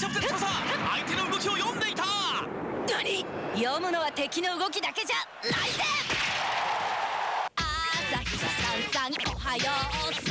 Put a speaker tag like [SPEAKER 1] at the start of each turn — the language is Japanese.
[SPEAKER 1] キャプテン翼相手の動きを読んでいた。
[SPEAKER 2] 何？読むのは敵の動きだけじゃないぜ。朝日さんさんおはよう